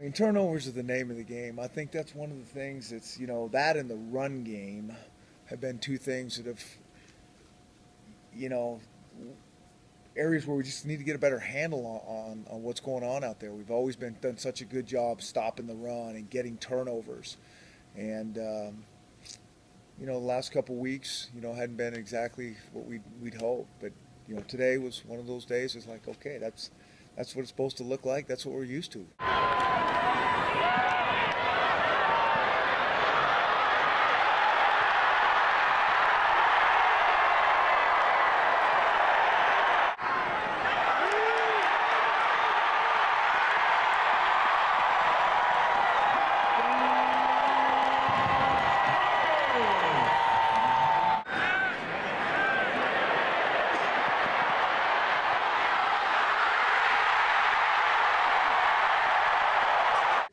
mean, turnovers are the name of the game. I think that's one of the things that's, you know, that and the run game have been two things that have, you know, areas where we just need to get a better handle on, on, on what's going on out there. We've always been done such a good job stopping the run and getting turnovers. And, um, you know, the last couple weeks, you know, hadn't been exactly what we'd, we'd hoped. But, you know, today was one of those days. It's like, okay, that's that's what it's supposed to look like. That's what we're used to.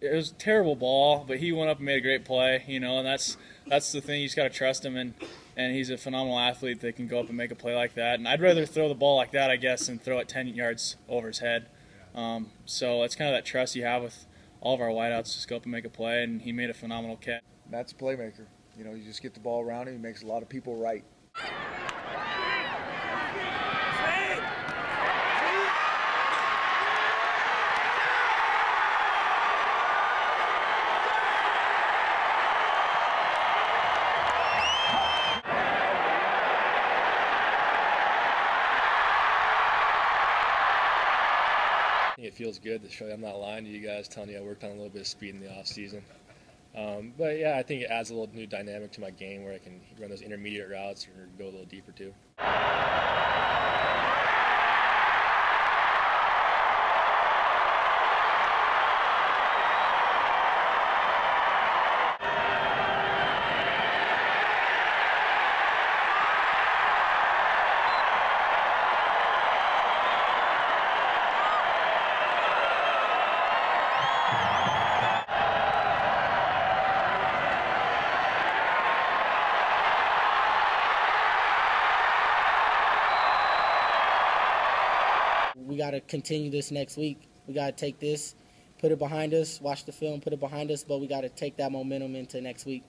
It was a terrible ball, but he went up and made a great play, you know, and that's that's the thing. You just got to trust him, and and he's a phenomenal athlete that can go up and make a play like that. And I'd rather throw the ball like that, I guess, than throw it 10 yards over his head. Um, so it's kind of that trust you have with all of our wideouts. Just go up and make a play, and he made a phenomenal catch. That's a playmaker. You know, you just get the ball around him. He makes a lot of people right. Feels good to show you I'm not lying to you guys, telling you I worked on a little bit of speed in the off season. Um, but yeah, I think it adds a little new dynamic to my game where I can run those intermediate routes or go a little deeper too. We got to continue this next week. We got to take this, put it behind us, watch the film, put it behind us, but we got to take that momentum into next week.